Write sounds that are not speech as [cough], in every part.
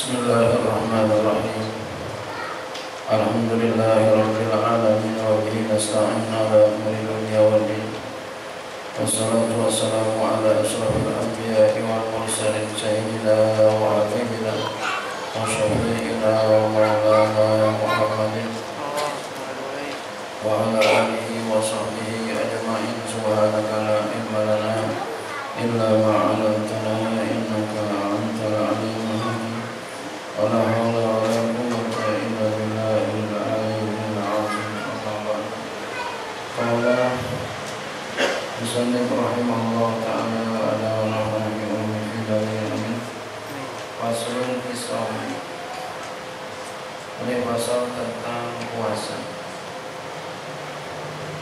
بسم الله الرحمن الرحيم. الحمد لله رب العالمين وبه نستعين على امور الدنيا والدين. والصلاة والسلام على أشرف الأنبياء والمرسلين سيدنا وحبيبنا وشفيعنا ومولانا محمد Pasal tentang puasa.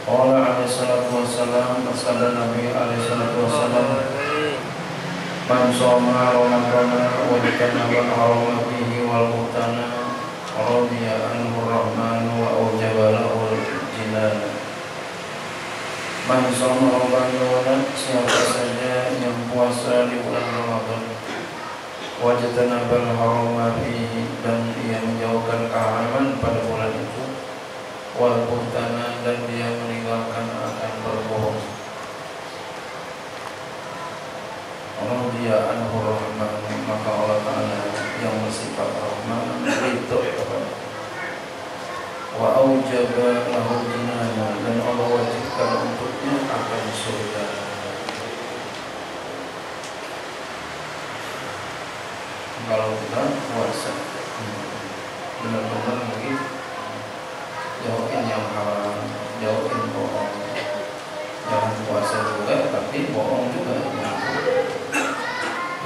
Qala alaihi salatu wassalam Bersabda Nabi alaihi salatu wassalam Man soma Ramadana Wajibkan harama fihi wal muhtana Radiya anhu rahmanu wa awjaba lahul jinana Man soma Ramadana Siapa saja yang puasa di bulan Ramadan Wajibkan harama fihi Dan ia menjauhkan keharaman pada bulan itu. Wal buhtana dan dia meninggalkan akan berbohong. Dia anhu rahman maka Allah Ta'ala yang bersifat rahman ridho kepada wa aujaba lahu jinana dan Allah wajibkan untuknya akan surga kalau kita puasa benar-benar begitu jauhin yang haram, jauhin bohong. Jangan puasa juga, tapi bohong juga.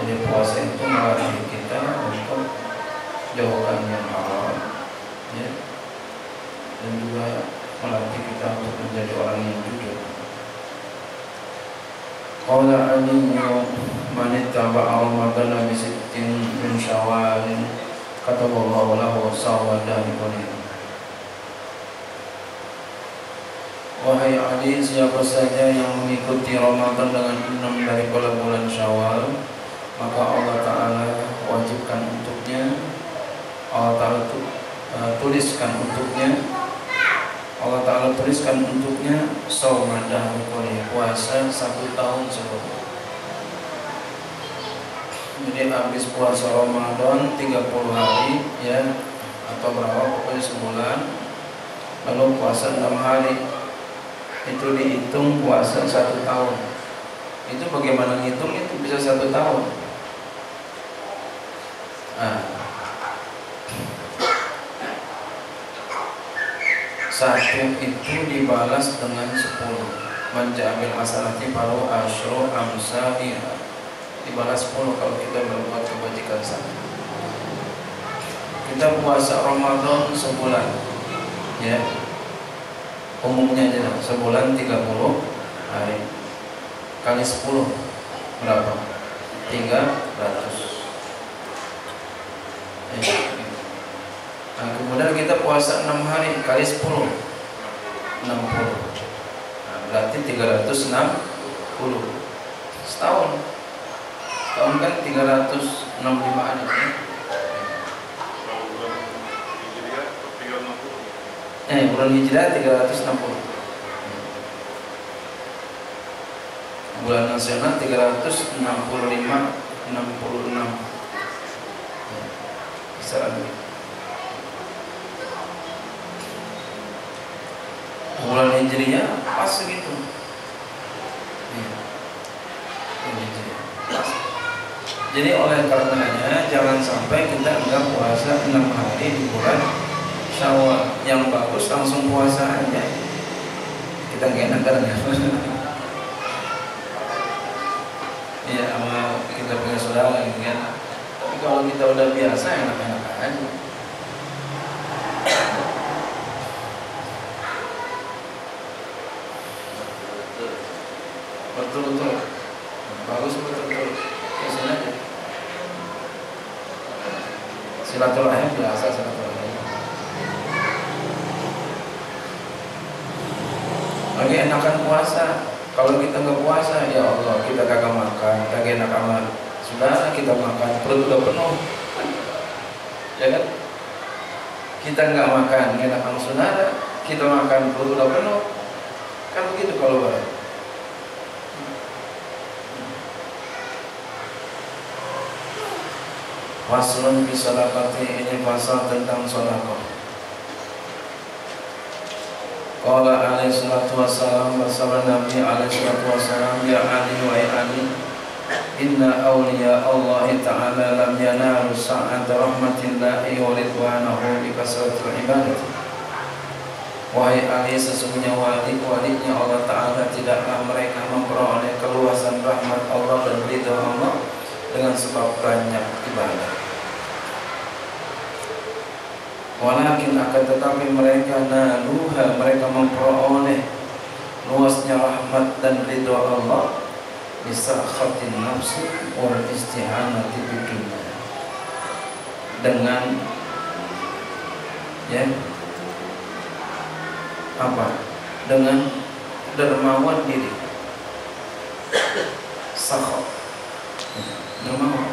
Jadi puasa itu melatih kita untuk jauhkan yang haram, ya. dan juga melatih kita untuk menjadi orang yang jujur. Qala aliyyu man ittaba'a Ramadan bi sittin min Syawal kataballahu lahu sawadan qulil Wahai Ali, siapa saja yang mengikuti Ramadan dengan enam dari bulan Syawal, maka Allah Taala wajibkan untuknya, Allah Taala uh, tuliskan untuknya, Allah Taala tuliskan untuknya saumadah puasa satu tahun sebelumnya. Jadi habis puasa Ramadan 30 hari ya atau berapa pokoknya sebulan. Lalu puasa 6 hari. Itu dihitung puasa satu tahun. Itu bagaimana ngitung? Itu bisa satu tahun. Nah, satu itu dibalas dengan sepuluh. Menjamin asalati paru asyro amsa dibalas sepuluh kalau kita berbuat kebajikan satu kita puasa Ramadan sebulan ya. Umumnya aja sebulan 30 hari. Kali 10 berapa? 300 nah, kemudian kita puasa 6 hari kali 10 60 nah, berarti 360 setahun setahun kan 365 hari Eh, bulan Hijrah 360 Bulan nasional 365 66 Kisaran Bulan Hijriah pas segitu Jadi oleh karenanya jangan sampai kita enggak puasa 6 hari di bulan syawal. Yang bagus langsung puasa aja. Kita gak enak kan ya? [laughs] Iya sama kita punya saudara gitu kan tapi kalau kita udah biasa enak-enak aja. Betul. Betul bagus betul betul ke sini aja silaturahim biasa silaturahim lagi enakan puasa. Kalau kita nggak puasa ya Allah kita kagak makan kagak enak amat sudah kita makan perut udah penuh. Ya kan? Kita nggak makan makan saudara kita makan perut udah penuh. Kan begitu kalau barat Faslun fi ini pasal tentang sodakoh Qala alaihi salatu wassalam Bersama Nabi alaihi salatu wassalam Ya Ali wa ya Ali Inna awliya Allah Ta'ala lam yanalu sa'ad rahmatillahi wa ridwanahu Bi kasratul ibadah Wahai Ali sesungguhnya wali walinya Allah Ta'ala Tidaklah mereka memperoleh keluasan rahmat Allah dan ridha Allah Dengan sebab banyak ibadah Walakin akan tetapi mereka naluha mereka memperoleh luasnya rahmat dan ridho Allah. Bisa khatin nafsi wal istihanati bidunya dengan ya apa? Dengan dermawan diri. Sakhat dermawan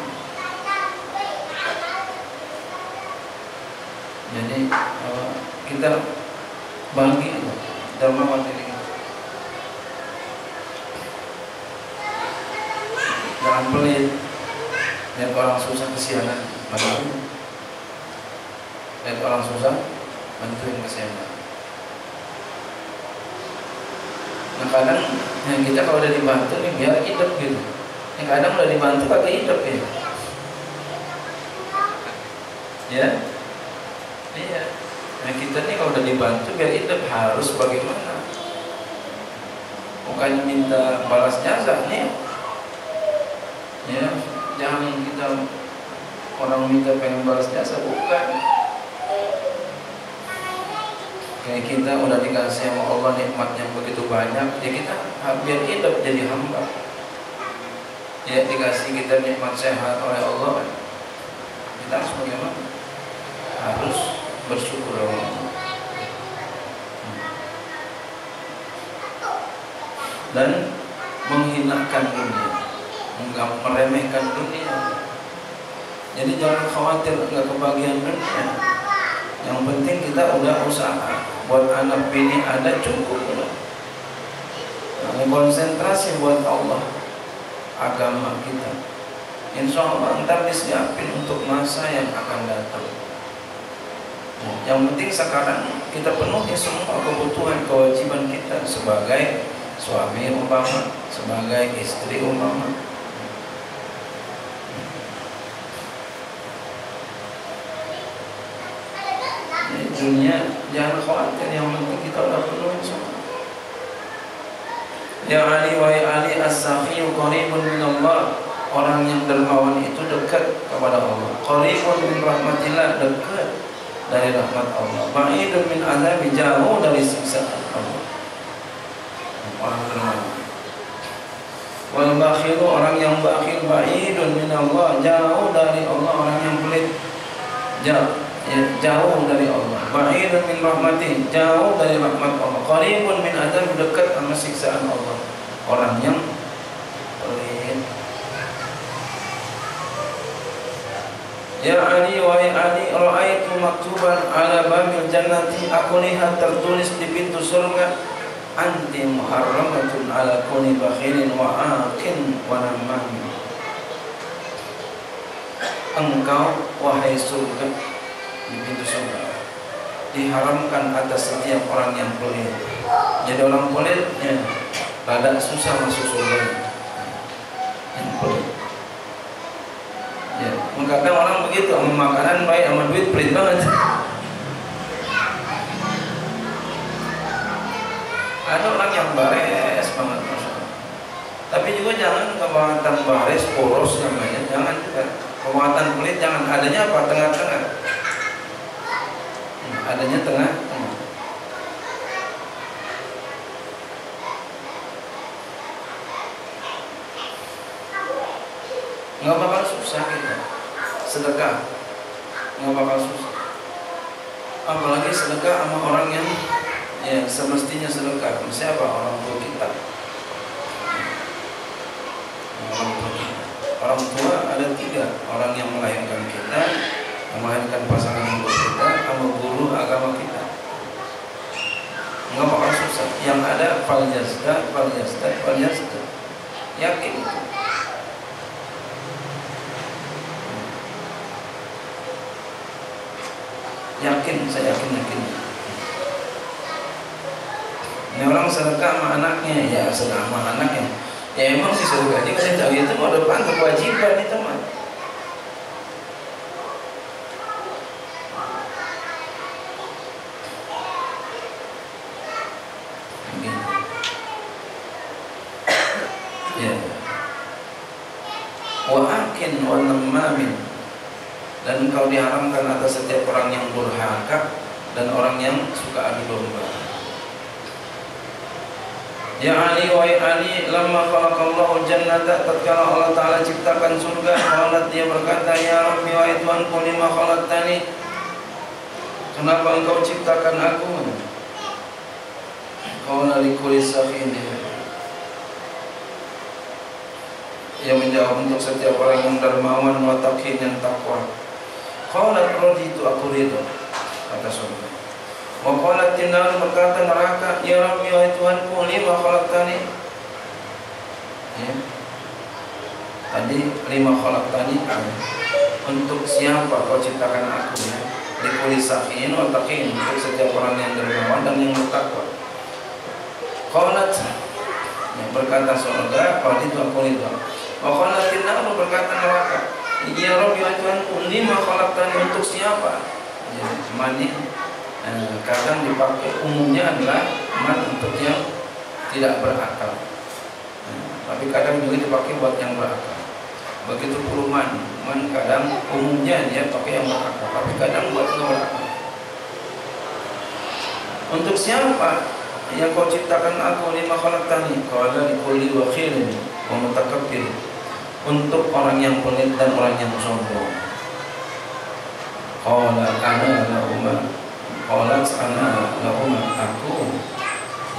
jadi uh, kita bagi dermawan diri kita jangan pelit. Lihat orang susah kesianan bantu. Lihat orang susah bantuin kesianan nah kadang yang kita kalau udah dibantu nih biar hidup gitu. Yang kadang udah dibantu pakai hidup ya. Ya kita nih kalau udah dibantu biar hidup harus bagaimana? Bukan minta balas jasa nih. Ya, jangan kita orang minta pengen balas jasa bukan. Kayak kita udah dikasih sama Allah nikmat yang begitu banyak, ya kita biar hidup jadi hamba. Ya dikasih kita nikmat sehat oleh Allah, kita harus bagaimana? Harus bersyukur Allah dan menghinakan dunia enggak meremehkan dunia. Jadi jangan khawatir enggak kebagian dunia. Yang penting kita udah usaha. Buat anak bini ada cukup nah, konsentrasi buat Allah agama kita. Insya Allah ntar disiapin untuk masa yang akan datang. Yang penting sekarang kita penuhi semua kebutuhan kewajiban kita sebagai suami umpama, sebagai istri umpama. Ya, dunia jangan khawatir yang penting kita udah penuhi semua. Ya Ali wa Ali as-sakhi qaribun min Allah. Orang yang dermawan itu dekat kepada Allah. Qaribun min rahmatillah dekat dari rahmat Allah. Ba'idun min azab jauh dari siksa Allah. Orang dermawan. Wal bakhilu orang yang bakhil ba'idun min Allah jauh dari Allah orang yang pelit jauh ya, jauh dari Allah. Ba'idun min rahmati jauh dari rahmat Allah. Qaribun min azab dekat sama siksaan Allah. Orang yang Ya Ali wa Ali Ra'aitu maktuban ala babil jannati Aku lihat tertulis di pintu surga Anti muharramatun ala kuni bakhilin wa akin wa Engkau wahai surga Di pintu surga Diharamkan atas setiap orang yang pelit Jadi orang pelit ya, susah masuk surga. Yang pelit ya. Kadang orang begitu sama makanan baik sama duit pelit banget [laughs] ada orang yang bares banget tapi juga jangan kekuatan bares poros namanya. Jangan juga. Kekuatan pelit jangan. Adanya apa? Tengah-tengah. Hmm, adanya tengah nggak bakal susah kita. Sedekah. Nggak bakal susah. Apalagi sedekah sama orang yang ya semestinya sedekah. Siapa? Orang tua kita. Orang tua kita. Orang tua ada tiga. Orang yang melahirkan kita memainkan pasangan hidup kita sama guru agama kita. Nggak bakal susah. Yang ada faljazda faljazda faljazda yakin? Yakin? Saya yakin yakin ini orang sedekah sama anaknya. Ya sedekah sama anaknya. Ya emang sih sedekahnya kasih tahu itu mau depan kewajiban itu mah. Ya. Wa akin wa dan engkau diharamkan atas setiap orang yang durhaka dan orang yang suka adu domba. Ya Ali wa Ali lama khalaqallahu jannata tatkala Allah taala ciptakan surga qalat dia berkata ya Rabbi wa Tuhanku lima khalaqtani Kenapa engkau ciptakan aku? Qala likulli sakhinin Ia menjawab untuk setiap orang yang dermawan wa taqin yang takwa. Qalat raditu aku ridho kata surga. Wa qalat tinar berkata neraka, ya Rabbi ya Tuhanku lima khalaqtani. Ya. Tadi lima khalaqtani untuk siapa kau ciptakan aku ya? Likuli sakin wa taqin untuk setiap orang yang dermawan dan yang bertakwa. Qalat ya, berkata surga, raditu aku ridho. Wakala Allah berkata neraka Ya Rabbi ya Tuhanku Lima khalaqtani untuk siapa Jadi mani eh, Kadang dipakai umumnya adalah Man untuk yang tidak berakal. Eh, Tapi kadang juga dipakai buat yang berakal. Begitu puluh man. Man kadang umumnya dia pakai yang berakal Tapi kadang buat yang berakal. Untuk siapa yang kau ciptakan aku lima khalaqtani Qala likulli wa khilin wa mutakabbir untuk orang yang pelit dan orang yang sombong. Qala ana lahuma Qala ana lahuma aku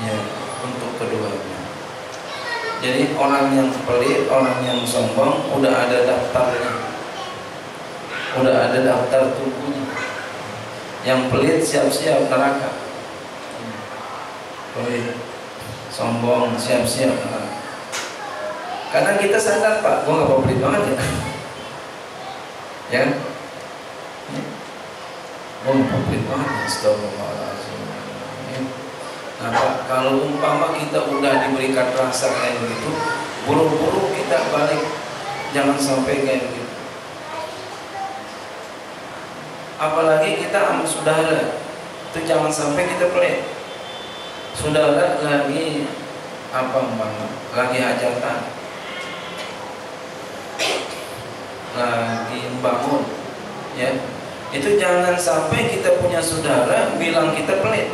ya untuk keduanya. Jadi orang yang pelit, orang yang sombong udah ada daftarnya. Udah ada daftar tunggunya. Yang pelit siap-siap neraka. Pelit, sombong siap-siap neraka. Kadang kita sadar Pak, gue gak mau pelit banget ya [laughs] Ya pelit banget ya Astagfirullahaladzim. Ya. Nah kalau umpama kita udah diberikan rasa kayak begitu Buru-buru kita balik Jangan sampai kayak begitu. Apalagi kita sama saudara Itu jangan sampai kita pelit. Saudara lagi apa umpama? Lagi hajatan lagi membangun ya itu jangan sampai kita punya saudara bilang kita pelit.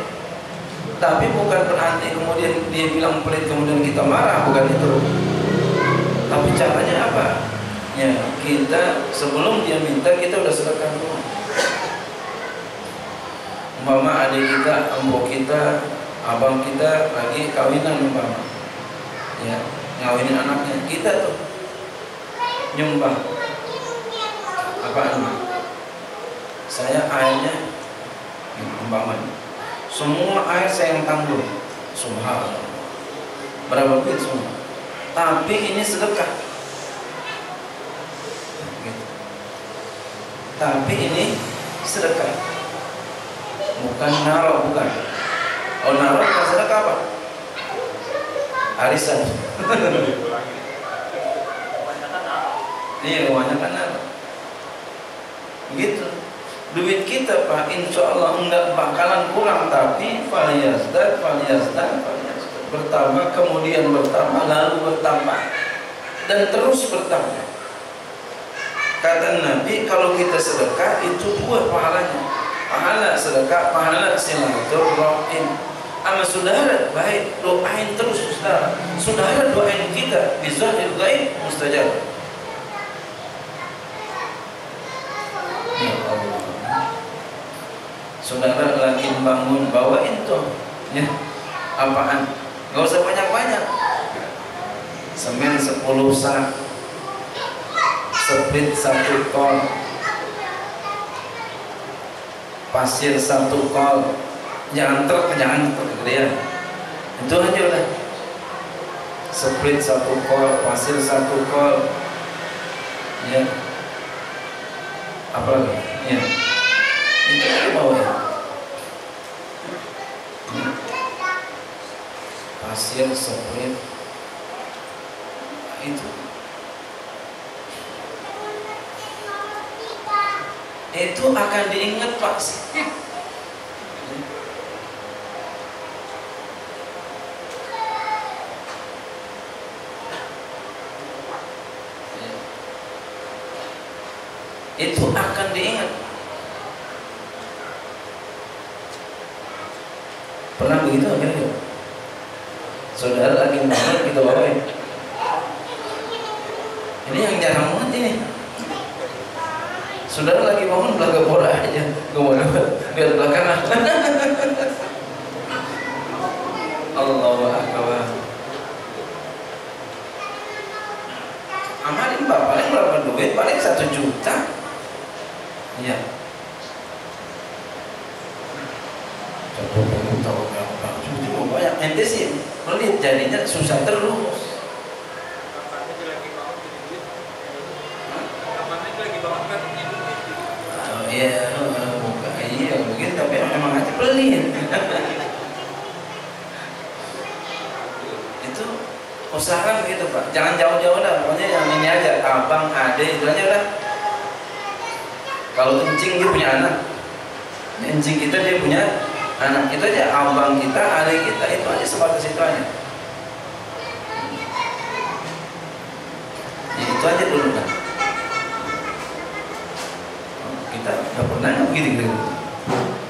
Tapi bukan berarti kemudian dia bilang pelit kemudian kita marah bukan itu. Tapi caranya apa? Ya kita sebelum dia minta kita udah sedekah dulu. Umpama adik kita embok kita abang kita lagi kawinan umpama. Ya ngawinin anaknya. Kita tuh nyumbang apaan saya airnya umpamanya semua air saya yang tanggung. Subhanallah. Berapa duit semua? Tapi ini sedekah. Gitu. tapi ini sedekah. Bukan naruh bukan. Oh naruh bukan sedekah apa? Arisan. [laughs] Iya kebanyakan naruh gitu duit kita pak insya Allah enggak bakalan kurang tapi faliyasdad faliyasdad faliyasdad bertambah kemudian bertambah lalu bertambah. Dan terus bertambah. Kata Nabi kalau kita sedekah itu buah pahalanya. Pahala sedekah pahala silaturahim. Sama saudara baik doain terus saudara saudara doain kita bizahir gaib mustajab saudara lagi membangun bawain tuh. Ya apaan? Gak usah banyak-banyak. Semen 10 sak split satu ton pasir satu kol. Jangan truk jangan ya. Itu aja udah. Split satu kol pasir satu kol. Ya. Apa lagi? Ya itu aja bawah ya. Pasir split itu. Itu akan diingat Pak. Itu akan diingat. Pernah begitu akhirnya saudara lagi bangun kita bawain ini yang jarang banget ini. Saudara lagi bangun belaga bola aja. Ke mana lihat belakang Allahu Akbar amalin bapak paling berapa duit paling satu juta Iya. Coba pengen tahu apa? Cuma banyak ente sih pelit jadinya susah terus. Oh, iya, buka. Iya begitu tapi memang hati pelit. itu usahakan begitu pak, jangan jauh-jauh lah, pokoknya yang ini aja, abang, ade itu aja lah. Kalau kencing dia punya anak. Kencing kita dia punya anak itu aja abang kita adik kita itu aja sebatas itu aja itu aja dulu kan kita nggak pernah begitu gitu.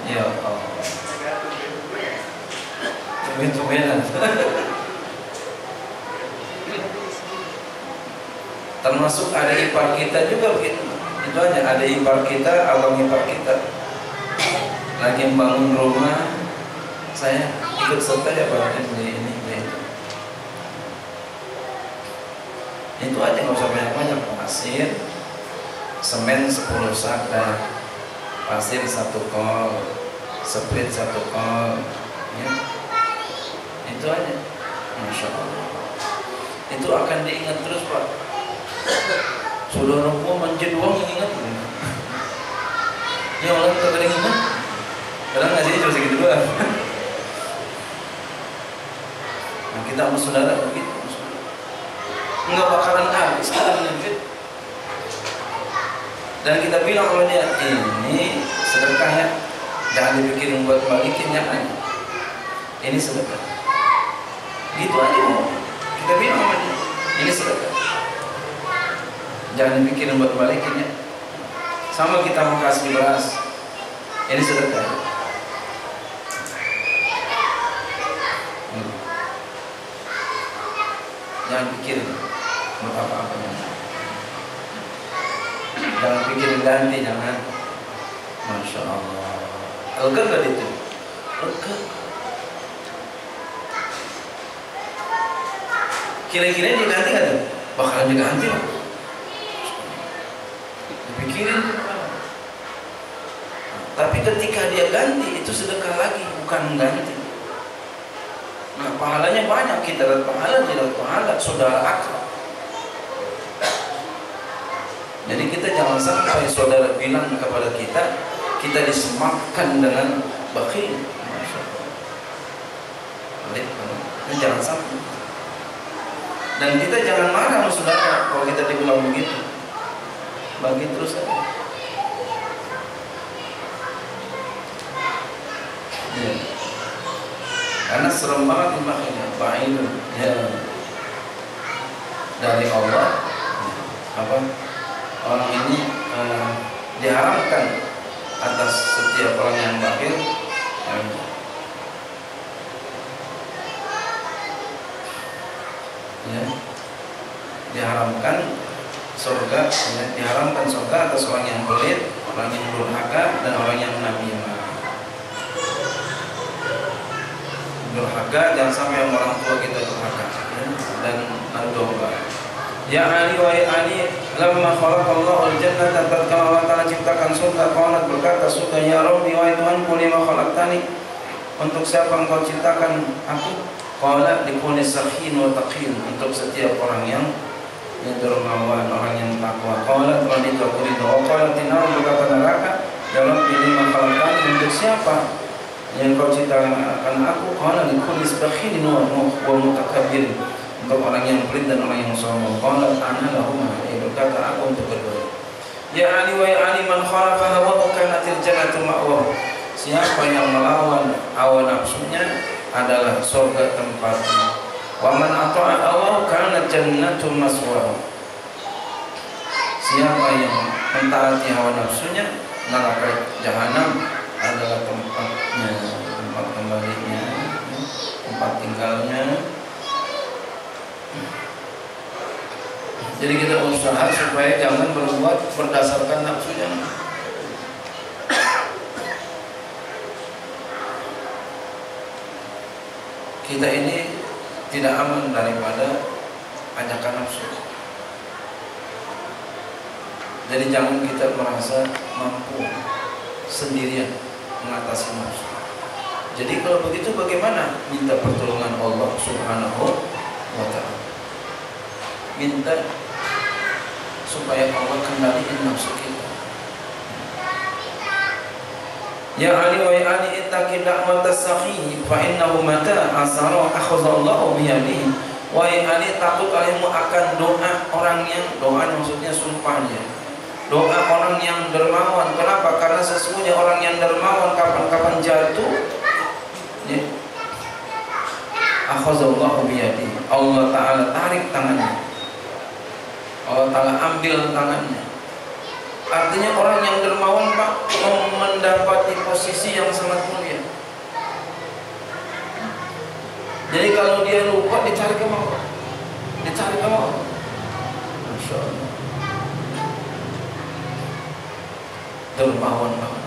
Ya Allah [laughs] tumben-tumbenan termasuk ada ipar kita juga begitu itu aja ada ipar kita abang ipar kita. Lagi membangun rumah saya ikut serta ya pak. Ini itu aja nggak usah banyak banyak pasir semen 10 sak pasir satu kol split satu kol ya. Itu aja masya Allah. Itu akan diingat terus pak. Saudara gua manja doang yang ingat ya orang tak ada ingat. Kadang ngasih cuma segitu doang. Nah kita sama saudara begitu nggak bakalan habis kita menyebut dan kita bilang kalau dia ini sedekah ya jangan dipikirin buat balikin jangan ini sedekah. Gitu aja. Mau kita bilang sama dia ini sedekah. Jangan dipikirin buat balikin ya. Sama kita mau kasih beras ini sedekah hmm. jangan pikirin buat apa-apa jangan pikirin ganti jangan. Masya Allah. Lega gak itu lega. Kira-kira dia ganti gak tuh? Bakalan diganti loh dipikirin. Tapi ketika dia ganti itu sedekah lagi bukan ganti. Nah pahalanya banyak kita dapat pahala tidak pahala. Saudara akrab jadi kita jangan sampai saudara bilang kepada kita kita disemakkan dengan bakhil. Ini jangan sampai. Dan kita jangan marah saudara kalau kita dibilang begitu. Bagi terus saja. Ya. karena serem banget makanya baik ya dari Allah apa orang ini eh, diharamkan atas setiap orang yang bakhil ya, diharamkan surga ya, diharamkan surga atas orang yang pelit orang yang durhaka dan orang yang namimah durhaka jangan sampai orang tua kita durhaka ya, dan narkoba Ya Ali wa Ali Lama khalaqallahu al-jannata Tatkala Allah Ta'ala ciptakan surga Qalat berkata surga Ya Rabbi wa Tuhanku lima khalaqtani? Untuk siapa engkau ciptakan aku? Qala likuni sakhin wa taqin Untuk setiap orang yang yang dermawan, orang yang takwa. Qala radita kurida Wa qala tinar berkata neraka Ya Rabbi lima khalaqtani Untuk siapa yang kau ciptakan aku? Qala likuni sakhin wa mutakabir untuk orang yang pelit dan orang yang sombong. Qala ana lahuma ya berkata aku untuk kedua. Ya Ali wa ya Ali man khalafa hawa kanatil jannatu ma'wa. Siapa yang melawan hawa nafsunya adalah surga tempatnya. Wa man ata'a hawa kana jannatu maswa. Siapa yang mentaati hawa nafsunya neraka jahanam adalah tempatnya, tempat kembalinya, tempat tinggalnya. Jadi kita usaha supaya jangan berbuat berdasarkan nafsunya. Kita ini tidak aman daripada ajakan nafsu. Jadi jangan kita merasa mampu sendirian mengatasi nafsu. Jadi kalau begitu bagaimana minta pertolongan Allah Subhanahu wa taala? Minta supaya Allah kendalikan nafsu kita. Ya Ali wa ya Ali ittaqi da'wata sakhi fa innahu mata asara akhadha Allah bi yadihi. Wahai Ali takut kalimu akan doa orang yang doa maksudnya sumpahnya. Doa orang yang dermawan. Kenapa? Karena sesungguhnya orang yang dermawan kapan-kapan jatuh ya. Akhadha Allah bi yadihi. Allah taala tarik tangannya. Allah Ta'ala ambil tangannya Artinya orang yang dermawan Pak Mendapati posisi yang sangat mulia Jadi kalau dia lupa dicari ke mana? Dicari ke mana? Masya Allah Dermawan banget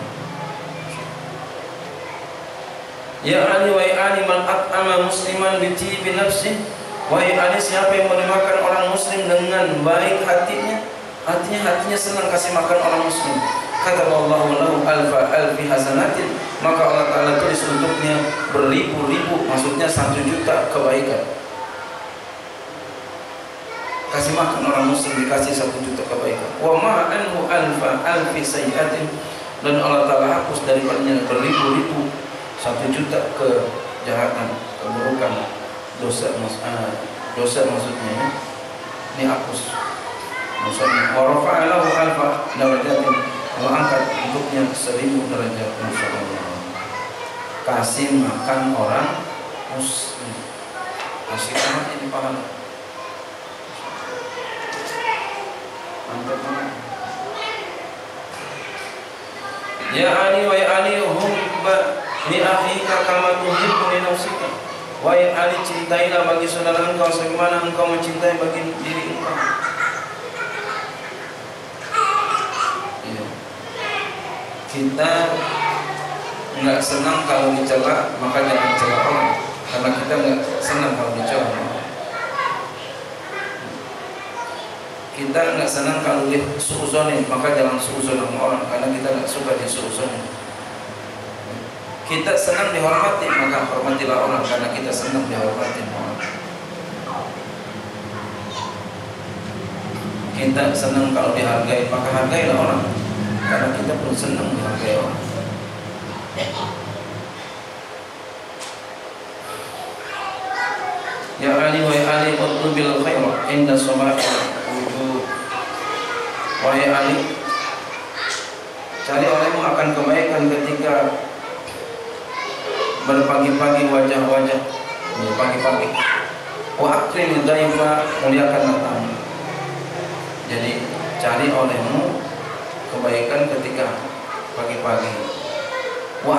Ya Ali wa Ali man at'ama musliman bi nafsih Wahai Ali siapa yang menerima orang muslim dengan baik hatinya? Artinya hatinya senang kasih makan orang muslim. Kata Allah lahu alfa alfi hasanatin. Maka Allah Ta'ala tulis untuknya beribu-ribu Maksudnya satu juta kebaikan. Kasih makan orang muslim dikasih satu juta kebaikan. Wa ma'anhu alfa alfi sayyatin Dan Allah Ta'ala hapus daripadanya beribu-ribu Satu juta kejahatan, keburukan dosa mas uh, dosa maksudnya ya. ini hapus. Maksudnya warafa lahu alfa darajatin. Allah angkat untuknya seribu derajat Masya Allah kasih makan orang muslim. Kasih makan ini pahala. Mantap Ya Ali wa ya Ali hubba li akhika kama tuhibbu li nafsika Wahai Ali cintailah bagi saudara engkau sebagaimana engkau mencintai bagi diri engkau. Ya. Kita nggak senang kalau dicela, maka jangan cela orang. Karena kita nggak senang kalau dicela. Kita nggak senang kalau dia suuzonin, maka jangan suuzon sama orang. Karena kita nggak suka dia suuzonin kita senang dihormati maka hormatilah orang karena kita senang dihormati. Orang kita senang kalau dihargai maka hargailah orang karena kita pun senang dihargai orang. Ya Ali wa Ali utlubil khair inda sabahi wujud. Wahai Ali Cari olehmu akan kebaikan ketika berpagi-pagi wajah-wajah. Pagi-pagi. Wa akrim daifa muliakan tamu jadi cari olehmu kebaikan ketika pagi-pagi. Wa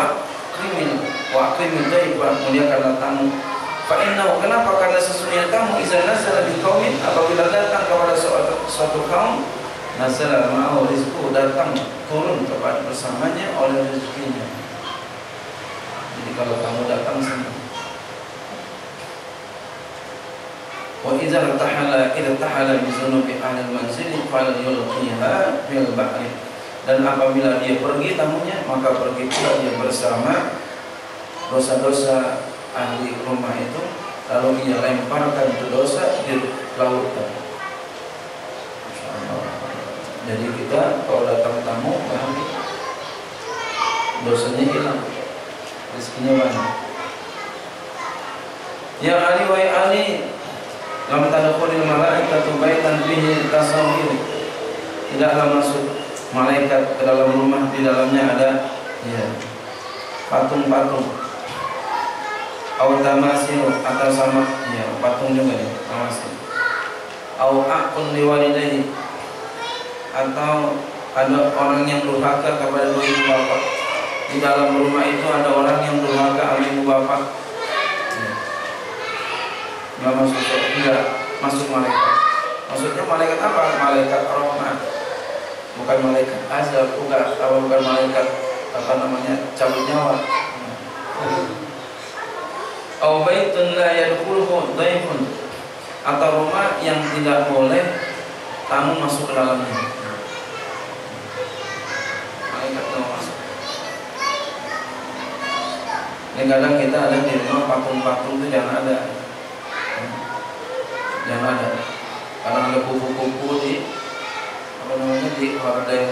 akrim wa akrim daifa muliakan tamu fa innahu kenapa? Karena sesungguhnya tamu iza nazala di qaumin apabila datang kepada suatu, suatu kaum nazala ma'ahu rizqu datang turun kepada bersamanya oleh rezekinya kalau kamu datang senang Wa idza tahala idza tahala bi dzunubi ahli manzil fal yulqiha fil bahri. Dan apabila dia pergi tamunya, maka pergi pula dia bersama dosa-dosa ahli rumah itu lalu ia lemparkan itu dosa di lautan. Jadi kita kalau datang tamu dosanya hilang, rezekinya banyak. Ya Ali wa Ali Lam tadkhulil malaikatu baitan fihi tasawir. Tidaklah masuk malaikat ke dalam rumah di dalamnya ada ya patung-patung. Au tamasil atau sama ya patung juga ya tamasil. Au akun liwalidayhi atau ada orang yang durhaka kepada dua ibu bapak. Di dalam rumah itu ada orang yang sama ibu bapak. Nggak masuk enggak masuk malaikat. Maksudnya malaikat apa? Malaikat rahmat bukan malaikat azab bukan. Apa bukan malaikat apa namanya cabut nyawa. Au baitun la yadkhuluhu dhaifun. Atau rumah yang tidak boleh tamu masuk ke dalamnya. Malaikat tidak masuk. Ini kadang kita ada di rumah patung-patung itu jangan ada. Yang ada. Karena ada kupu-kupu di apa namanya di hordeng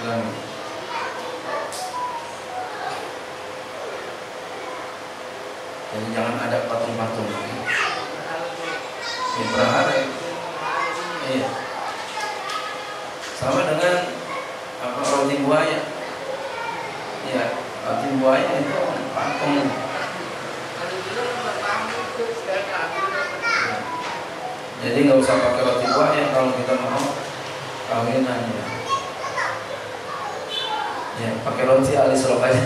bilang. Jadi jangan ada patung-patung. Di berhari iya. Sama dengan buaya. Iya roti buaya itu patung. Jadi nggak usah pakai roti buaya kalau kita mau kawinan ya. Ya pakai roti alis rok [laughs] aja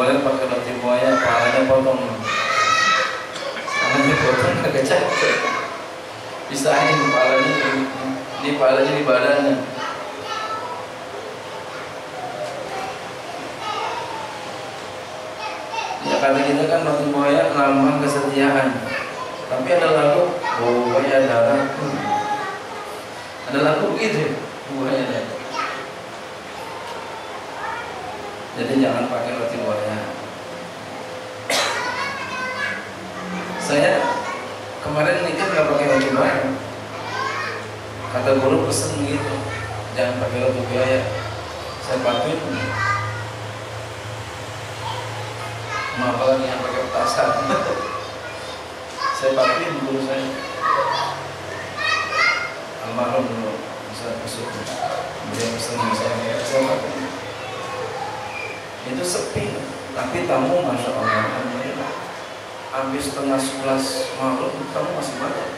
boleh pakai roti buaya palanya potong. Palanya potong agak capek pisahin palanya ini, ini palanya di badannya. Ya kata kita kan roti buaya lambang kesetiaan. Tapi ada lagu buaya darahku ada lagu. Begitu buaya darah jadi jangan pakai roti buaya saya kemarin nikah nggak pakai roti buaya kata guru pesen gitu jangan pakai roti buaya saya pakai mau apa lagi yang pakai petasan. [laughs] Saya pakai guru saya. Almarhum dulu bisa masuk dia pesen saya saya pakai itu sepi. Tapi tamu masya Allah alhamdulillah. Habis setengah sebelas malam kamu masih banyak.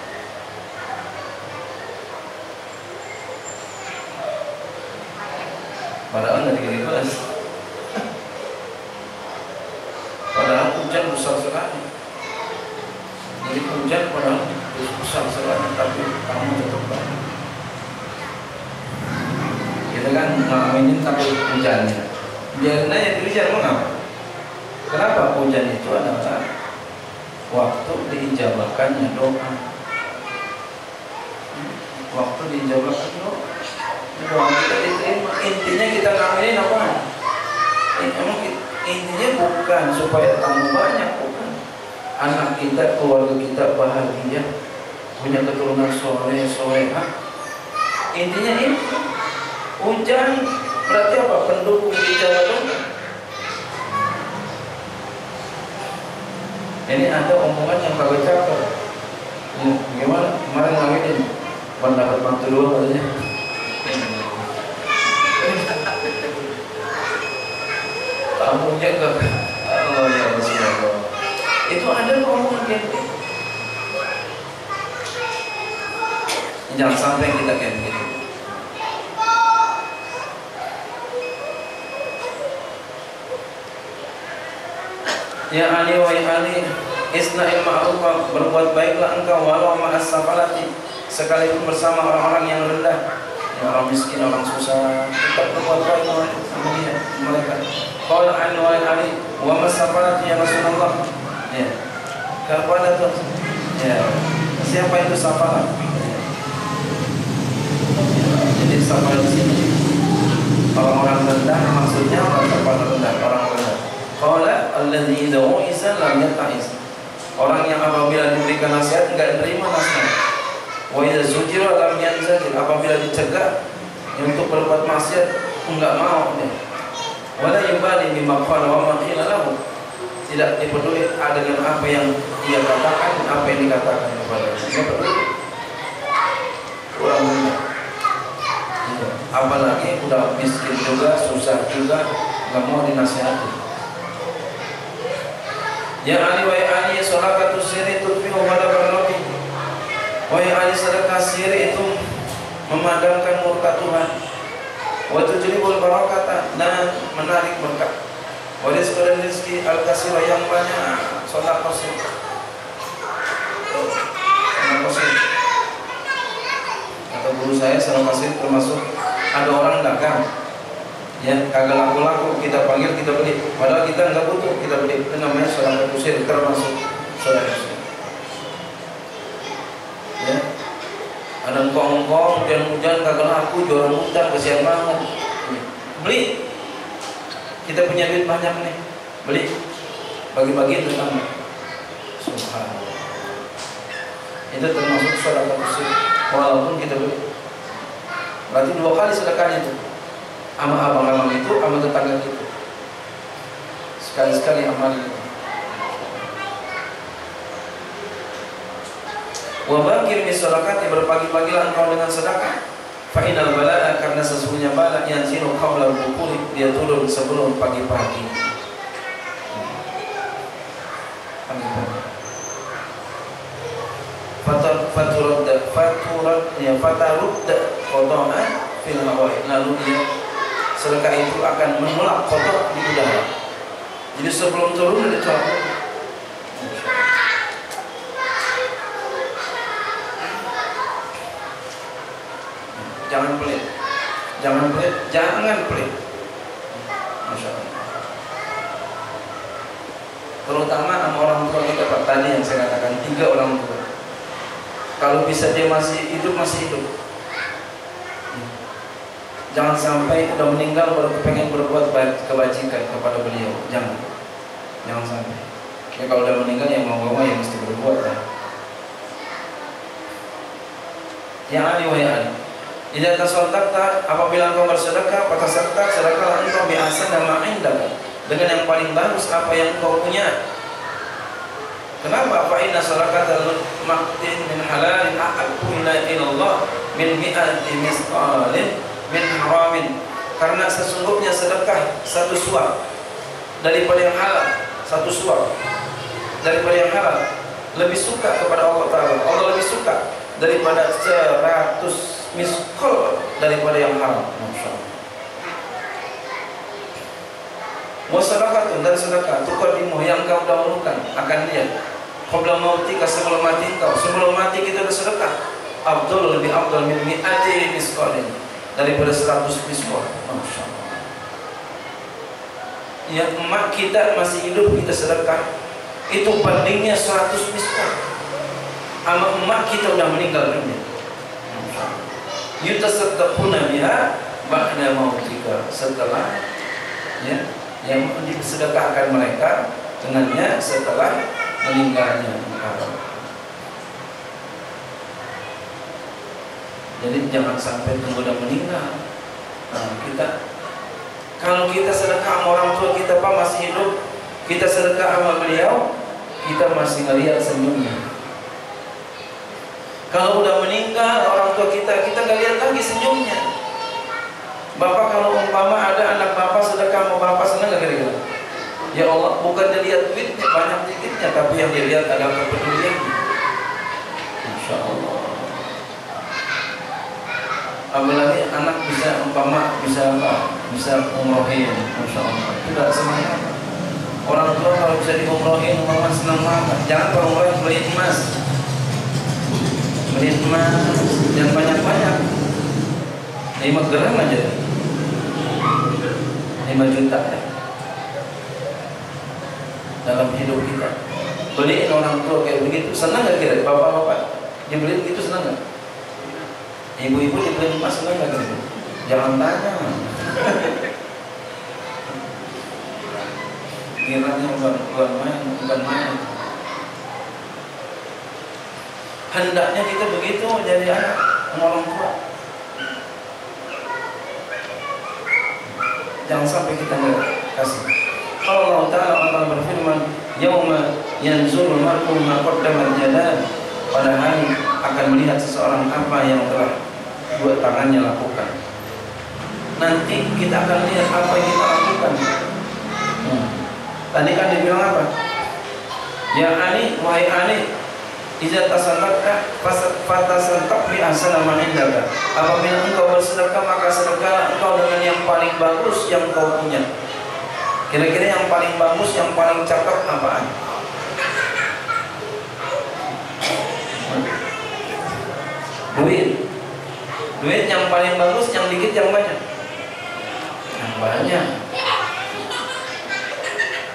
Padahal nggak tiga belas padahal hujan besar sekali. Jadi hujan padahal besar sekali tapi kamu tetap banyak. Kita kan ngaminin tapi hujannya biarin aja hujan mengapa kenapa hujan itu adalah waktu diijabahkannya doa. Waktu diijabahkan doa. Doa kita diterima. Intinya kita ngaminin apa? Emang intinya bukan supaya tamu banyak bukan. Anak kita keluarga kita bahagia punya keturunan soleh solehah intinya ini hujan berarti apa? Pendukung ijabah doa ini ada omongan yang kagak cakep ya, gimana? Kemarin ngawinin pendapat mantu dua katanya. Tamunya ke Allah ya Rasulullah itu ada omongan gitu jangan sampai kita kayak gitu Ya Ali wa Ali Isna'il ma'ruf berbuat baiklah engkau walau ma'as safalati sekalipun bersama orang-orang yang rendah. Ya orang miskin orang susah tetap berbuat baik mereka. Qala an wa ali wa masafalati ya Rasulullah. Ya. Kepada tuh ya siapa itu safalat jadi safalat di sini. Orang-orang rendah maksudnya orang safalat rendah orang qala alladzi idza u'isa lam yata'is orang yang apabila diberikan nasihat enggak terima nasihat Wa idza zujira lam yanzil apabila dicegah untuk berbuat maksiat enggak mau dia. Wala yubali bima qala wa ma qila lahu. Tidak dipeduli dengan apa yang dia katakan, apa yang dikatakan kepada dia. Tidak. Kurang. Apalagi udah miskin juga, susah juga, nggak mau dinasihati. Ya Ali wa ya Ali, solakatus siri tutfi'u pada Wahai ahli sedekah siri itu memadamkan murka Tuhan. Waktu jadi boleh barakata dan menarik berkah. Wahai sekalian rezeki al kasir yang banyak solat kosin. Solat kosin. Atau guru saya solat kosin termasuk ada orang dagang ya kagak laku-laku kita panggil kita beli. Padahal kita nggak butuh kita beli. Itu namanya solat kusir termasuk solat kusir ya. Ada engkong-engkong hujan-hujan kagak laku jualan hutan kesian banget. Beli. Kita punya duit banyak nih. Beli. Bagi-bagi itu kan subhanallah. Itu termasuk sedekah kusir walaupun kita beli. Berarti dua kali sedekahnya itu sama abang-abang itu sama tetangga itu sekali-sekali amal itu Wa bakir misalakati berpagi-pagilah engkau dengan sedekah. Fa inal balaa karena sesungguhnya bala yang zilu qabla bukuri dia turun sebelum pagi-pagi. Fatur faturad faturad ya fatarud qada'a fil hawa'i lalu dia sedekah itu akan menolak kotor di udara. Jadi sebelum turun dari cabut jangan pelit. Jangan pelit. Jangan pelit. Masya Allah. Terutama sama orang tua kita Pak. Tadi yang saya katakan tiga orang tua. Kalau bisa dia masih hidup masih hidup jangan sampai udah meninggal baru pengen berbuat kebajikan kepada beliau jangan jangan sampai ya kalau udah meninggal yang mau mau yang mesti berbuat ya. yang Ali wa ya Ali Idza tasaddaqta apabila engkau bersedekah, fatasaddaq sedekahlah engkau bi ahsan ma indaka. Dengan yang paling bagus apa yang engkau punya. Kenapa? Fa inna sadaqata maqtin min halalin ahabbu ila Allah min mi'ati misqalin min haramin. Karena sesungguhnya sedekah satu suap daripada yang halal, satu suap daripada yang halal lebih suka kepada Allah Taala. Allah lebih suka daripada seratus miskol daripada yang haram. Masya Allah. Wasadakatun dan sedekah tukadimu yang kau dahulukan akan dia. Qabla mautika sebelum mati kau. Sebelum mati kita bersedekah. Abdul lebih abdul min mi'ati miskolin daripada seratus miskol. Masya Allah. Ya emak kita masih hidup kita sedekah itu bandingnya seratus miskol. Ama emak kita udah meninggal dunia yutasaddaquna biha ba'da mautika setelah ya yang disedekahkan mereka dengannya setelah meninggalnya jadi jangan sampai dan meninggal nah, kita kalau kita sedekah sama orang tua kita pak masih hidup kita sedekah sama beliau kita masih ngelihat senyumnya kalau udah meninggal orang tua kita, kita nggak lihat lagi senyumnya. Bapak kalau umpama ada anak bapak sedekah mau bapak senang nggak kira-kira? Ya Allah, bukan dia lihat duitnya banyak dikitnya, tapi yang dia lihat adalah kepedulian. Insya Allah. Apalagi anak bisa umpama bisa apa? Bisa umrohin, Masya Allah. Tidak semuanya. Orang tua kalau bisa diumrohin, mama senang banget. Jangan kalau umroh beli emas, beli emas, dan banyak-banyak. Lima gram aja, lima juta ya. Dalam hidup kita, beliin orang tua kayak begitu, senang gak kira? Bapak-bapak dibeliin begitu senang gak? Ibu-ibu dibeliin emas senang gak gitu? Jangan tanya. kiranya bukan bukan main bukan main hendaknya kita begitu jadi anak orang tua jangan sampai kita nggak kasih kalau Allah Ta'ala Allah berfirman Yawma yanzurul mar'u ma qaddamat pada hari akan melihat seseorang apa yang telah dua tangannya lakukan nanti kita akan lihat apa yang kita lakukan hmm. Tadi kan dibilang apa? Ya ani, wahai ani, Iza tasaddaqta fatasaddaq bi ahsana ma indaka. Apabila engkau bersedekah maka sedekah engkau dengan yang paling bagus yang kau punya. Kira-kira yang paling bagus, yang paling cakep apaan? Duit. Duit yang paling bagus, yang dikit, yang banyak. Yang banyak.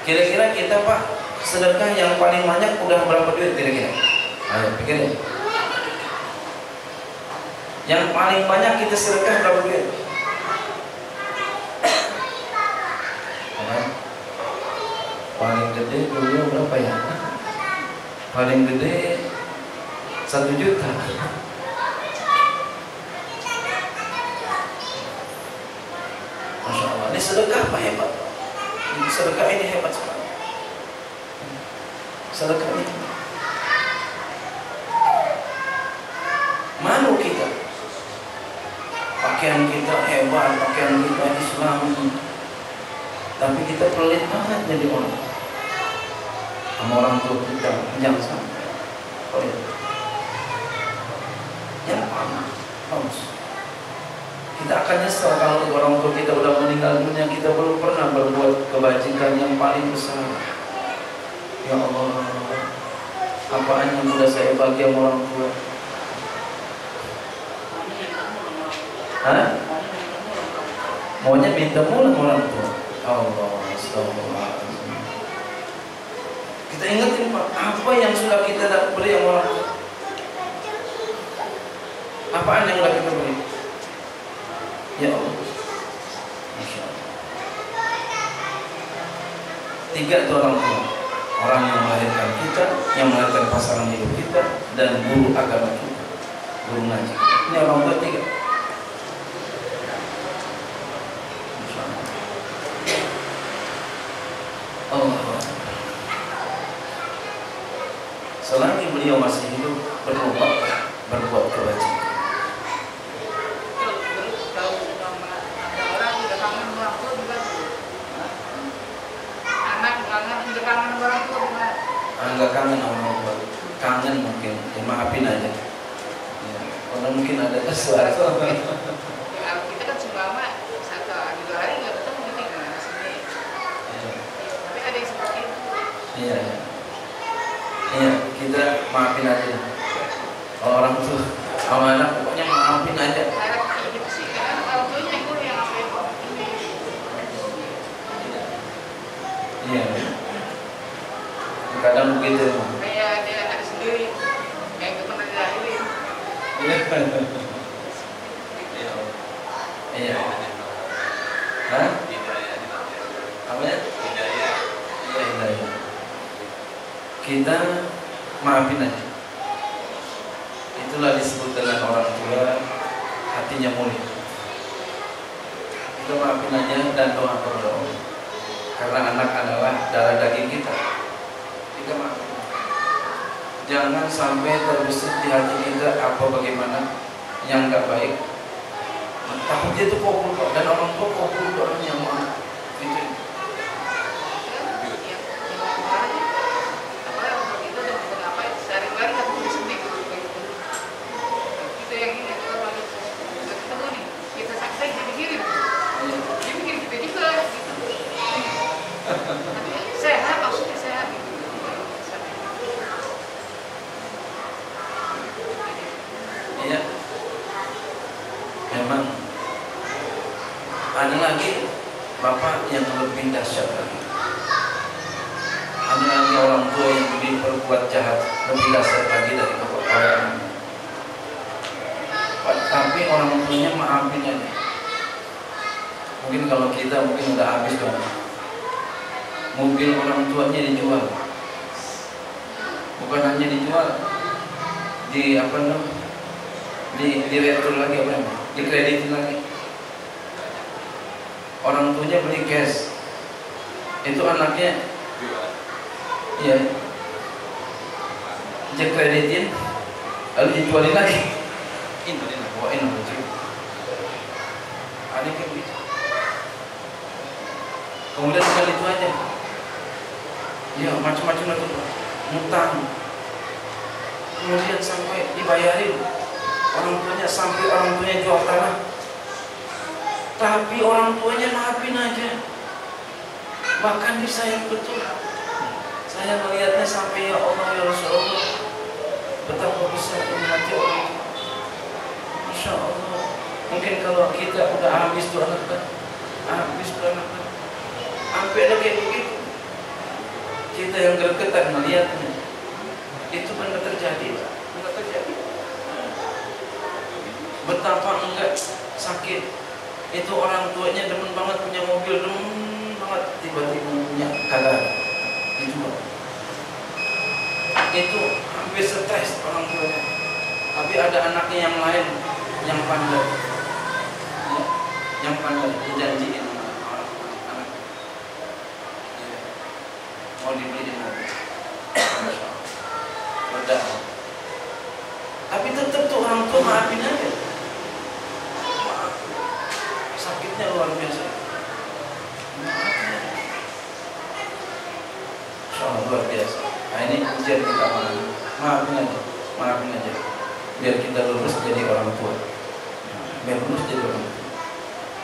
Kira-kira kita Pak sedekah yang paling banyak udah berapa duit kira-kira? Ayo pikirin. Yang paling banyak kita sedekah berapa duit? Paling gede dulu berapa ya? Paling gede satu juta. Ini sedekah apa hebat? sedekah ini hebat sekali. Sedekah ini. Malu kita. Pakaian kita hebat pakaian kita Islam. Tapi kita pelit banget jadi orang. Sama orang tua kita jangan sampai pelit yang panas haus kita akan nyesel kalau orang tua kita udah meninggal dunia kita belum pernah berbuat kebajikan yang paling besar. Ya Allah, apaan yang sudah saya bagi sama orang tua? Hah? Maunya minta mulu sama orang tua. Allah, astagfirullahaladzim. Kita ingatin Pak, apa yang sudah kita beri sama orang tua? Apaan yang sudah kita beri? Ya Allah. Masya Allah. Tiga itu orang tua. Orang yang melahirkan kita, yang melahirkan pasangan hidup kita, dan guru agama kita. Guru ngaji. Ini orang tua tiga. Allah. Selagi beliau masih hidup, berbuat berbuat kebajikan. kangen orang tua gimana? Enggak kangen sama tua. Kangen mungkin, ya maafin aja. Ya, kalau mungkin ada sesuatu. ya, kita kan selama satu dua hari nggak ketemu gitu kan sini. Ya. Tapi ada yang seperti itu. Iya, iya. Iya, kita maafin aja. Kalau orang tua sama anak pokoknya maafin aja. Iya begitu kayak dia ada sendiri kayak pernah dilahirin iya iya Hah? apa ya? Iya, iya. Kita maafin aja. Itulah disebut dengan orang tua hatinya mulia. Kita maafin aja dan doa kepada Allah. Karena anak adalah darah daging kita maafkan jangan sampai terbesit di hati kita apa bagaimana yang nggak baik. Tapi dia tuh kabul dan orang tua doanya maaf itu memang ada lagi bapak yang lebih dahsyat lagi. Ada lagi orang tua yang lebih berbuat jahat lebih dahsyat lagi dari bapak kalian. Tapi orang tuanya maafin aja. Mungkin kalau kita mungkin udah habis dong. Mobil orang tuanya dijual. Bukan hanya dijual di apa namanya di di retur lagi apa namanya dikreditin lagi. Orang tuanya beli cash itu anaknya ya dia kreditin lalu dijualin lagi. Ini ini bawain lucu ada kayak gitu kemudian bukan itu aja. Ya macam-macam itu ngutang. Kemudian sampai dibayarin orang tuanya sampai orang tuanya jual tanah. Tapi orang tuanya maafin aja. Bahkan disayang betul. Saya melihatnya sampai ya Allah ya Rasulullah betapa besar hati orang Masya Allah. Mungkin kalau kita udah habis tuh anak habis tuh anak sampai ada kayak begitu. Kita yang gergetan melihatnya itu benar terjadi benar terjadi betapa enggak sakit. Itu orang tuanya demen banget punya mobil demen banget. Tiba-tiba punya kadar dijual itu hampir stres orang tuanya. Tapi ada anaknya yang lain yang pandai. Ya, yang pandai. Dijanjiin sama anak. Ya, mau dibeliin mobil berdakwah tapi tetap tuh orang tua maafin aja Maaf. sakitnya luar biasa maafin aja Insya luar biasa. Nah ini ujian kita mana maafin aja maafin aja. Biar kita lulus jadi orang tua. Biar lulus jadi orang tua.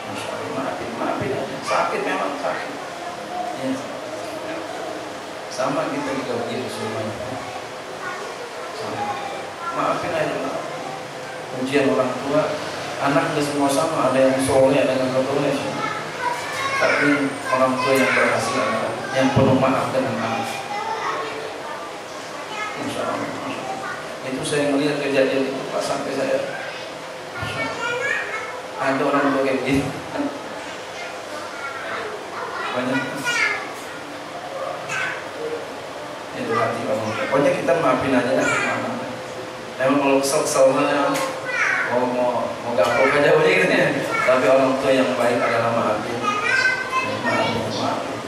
Masya Allah maafin maafin aja. Sakit memang sakit. Ya. sama kita juga begitu semuanya. Sama. Maafin aja ujian orang tua anak gak semua sama. Ada yang soleh ada yang gak soleh tapi orang tua yang berhasil yang penuh maaf dengan anak Masya Allah, Masya Allah. Itu saya melihat kejadian itu pas sampai saya ada orang tua kayak gini banyak itu hati kamu pokoknya kita maafin aja lah. Emang kalau kesel-kesel mana mau mau mau gampang aja begitu ya. Tapi orang tua yang baik adalah maafin, maafin, maafin.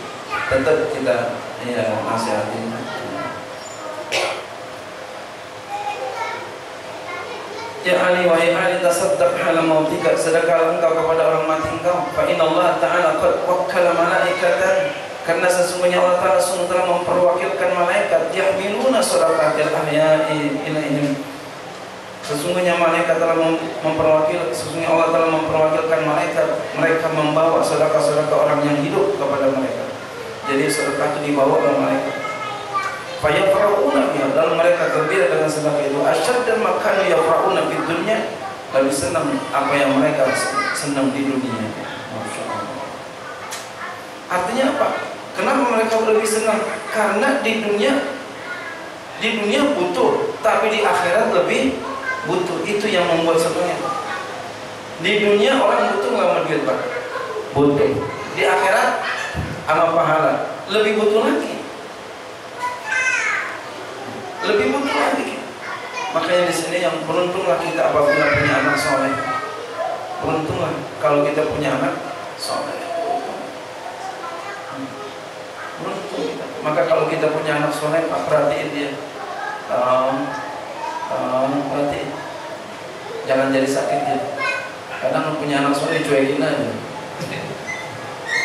Tetap kita ya nasihatin. Ya Ali wahai Ali tasaddaq hala mautika. Sedekah engkau kepada orang mati engkau. Fa inna Allah taala qad wakkala malaikatan. Karena sesungguhnya Allah Ta'ala sungguh telah memperwakilkan malaikat. Yahmiluna sadaqatil ahya'i ilaihim. Sesungguhnya malaikat telah memperwakil Sesungguhnya Allah telah memperwakilkan malaikat. Mereka membawa sedekah-sedekah orang yang hidup kepada mereka. Jadi sedekah itu dibawa oleh malaikat Fayafra'una biha Lalu mereka gembira dengan sedekah itu Asyad dan makan yafra'una di dunia Lebih senang apa yang mereka senang di dunia Masya Allah Artinya apa? Kenapa mereka lebih senang? Karena di dunia di dunia butuh, tapi di akhirat lebih butuh. Itu yang membuat senangnya. Di dunia orang butuh nggak mau duit pak? Butuh. Di akhirat sama pahala lebih butuh lagi. Lebih butuh lagi. Makanya di sini yang beruntunglah kita apabila punya anak soleh. Beruntunglah kalau kita punya anak soleh. kita. Maka kalau kita punya anak soleh, Pak perhatiin dia. Um, um, perhatiin. Jangan jadi sakit dia. Kadang punya anak soleh cuekin aja.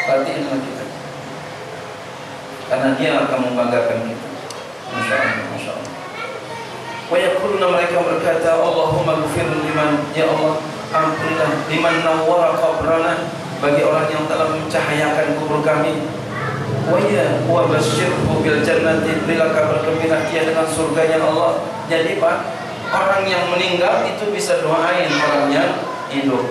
Perhatiin kita. Karena dia akan membanggakan kita. Masya. Wa yakuluna mereka berkata, Allahumma gufir liman, Ya Allah, ampunilah liman nawwara qabrana bagi orang yang telah mencahayakan kubur kami. Waya wa basyirhu bil jannati berilah kabar gembira dia dengan surganya Allah. Jadi Pak, orang yang meninggal itu bisa doain orang yang hidup.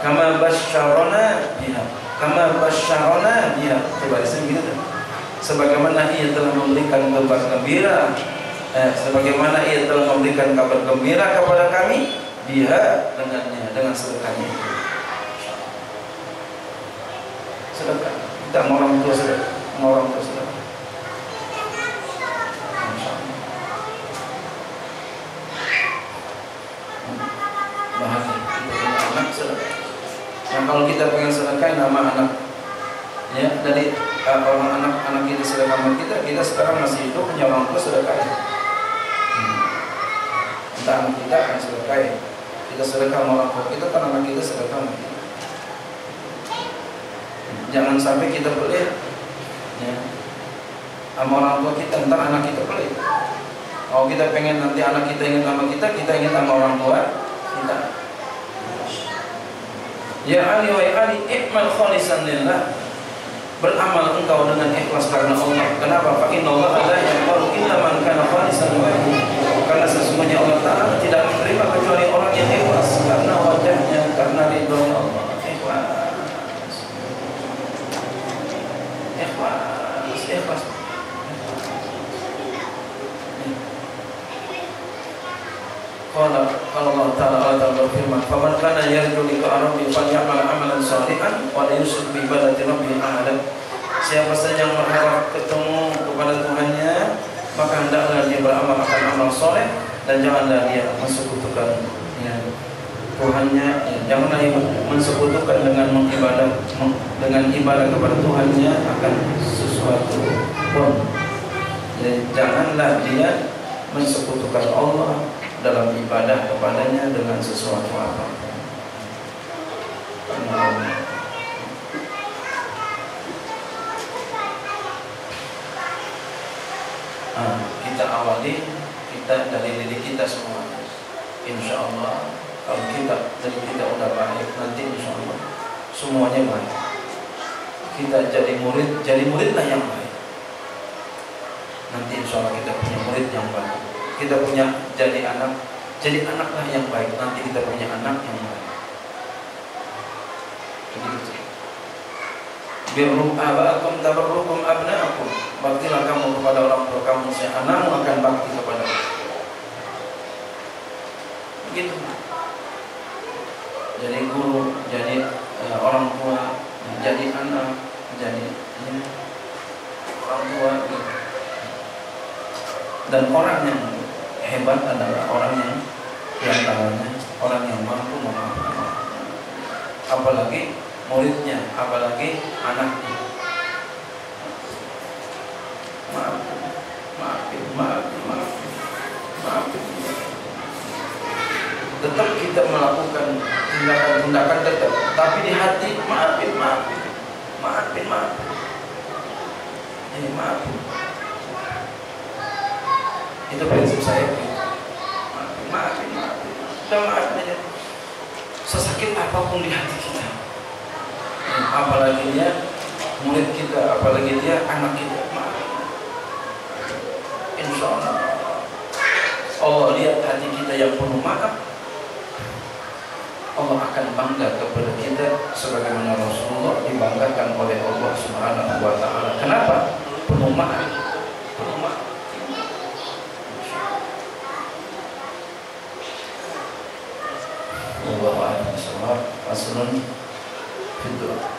Kama basyarona biha kama basyarona biha. Coba di sini gitu. Sebagaimana ia telah memberikan kabar gembira eh, sebagaimana ia telah memberikan kabar gembira kepada kami dia dengannya dengan sedekahnya sedekah. Kita mau orang tua sedekah. Mau orang tua sedekah. Bahagia. Anak nah kalau kita pengen sedekah nama anak. Ya dari uh, orang anak-anak kita sedekah kita kita sekarang masih hidup punya orang tua sedekah. Anak kita akan sedekah kita sedekah tua kita anak kita sedekah jangan sampai kita pelit ya. Sama orang tua kita entar anak kita pelit. Kalau kita pengen nanti anak kita ingin sama kita kita ingin sama orang tua kita. Ya Ali wa Ali ikmal khalisan lillah. Beramal engkau dengan ikhlas karena Allah. Kenapa? Pak Inna Allah la yaqbalu illa man kana khalisan wajhu karena sesungguhnya Allah Taala tidak menerima kecuali orang yang ikhlas. Karena wajahnya karena ridho Allah. Ikhlas. Ikhlas. Ikhlas. Qala qala Allah Ta'ala Allah Ta'ala berfirman faman kana yarju liqa rabbi falyamal amalan salihan wa la yusyrik bi ibadati rabbi ahadan. Siapa saja yang berharap ketemu kepada Tuhannya maka hendaklah dia beramal akan amal soleh dan janganlah dia mensekutukan ya, Tuhannya. Ya, janganlah dia mensekutukan dengan mengibadah dengan ibadah kepada Tuhannya akan sesuatu pun. Ya, janganlah dia mensekutukan Allah dalam ibadah kepadanya dengan sesuatu apa ah, kita awali kita dari diri kita semua. Insya Allah kalau kita dari kita udah baik nanti insya Allah semuanya baik. Kita jadi murid jadi muridlah yang baik. Nanti insya Allah kita punya murid yang baik. Kita punya jadi anak jadi anaklah yang baik. Nanti kita punya anak yang baik. Begitu birrum abaakum tabarrukum abnaakum baktilah kamu kepada orang tua kamu saya anakmu akan bakti kepada begitu jadi guru jadi uh, orang tua jadi anak jadi ya, orang tua gitu. dan orang yang hebat adalah orang yang di antaranya orang yang mampu memaafkan. Apalagi muridnya, apalagi anaknya. Maaf, maafin, maafin, maafin, maafin. Tetap kita melakukan tindakan-tindakan tetap, tapi di hati maafin, maafin, maafin, maafin. Ini maafin itu prinsip saya maafin maafin maafin udah maafin aja sesakit apa pun di hati kita apalagi dia murid kita apalagi dia anak kita. Insya Allah. Allah lihat hati kita yang penuh maaf Allah akan bangga kepada kita sebagaimana Rasulullah dibanggakan oleh Allah Subhanahu wa taala. Kenapa? Penuh maaf Penuh maaf Allah. Subhanahu wa. Thank you.